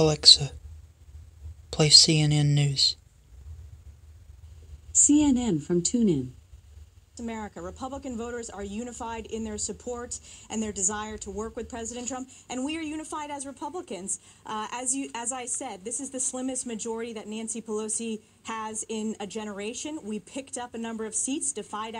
Alexa, play CNN News. CNN from TuneIn. America. Republican voters are unified in their support and their desire to work with President Trump, and we are unified as Republicans. Uh, as you, as I said, this is the slimmest majority that Nancy Pelosi has in a generation. We picked up a number of seats, defied.